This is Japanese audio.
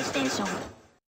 イステーション